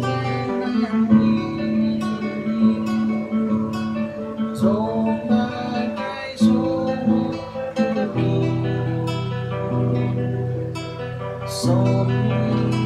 在哪里总把该说的话送给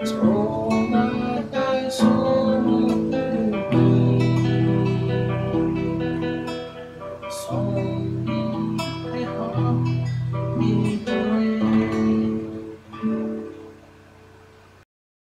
It's